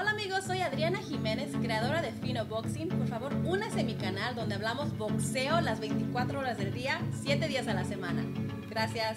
Hola amigos, soy Adriana Jiménez, creadora de Fino Boxing. Por favor, únase a mi canal donde hablamos boxeo las 24 horas del día, 7 días a la semana. Gracias.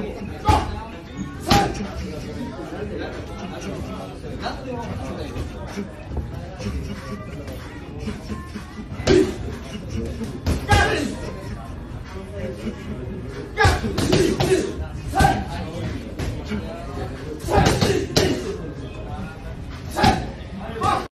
Thank you.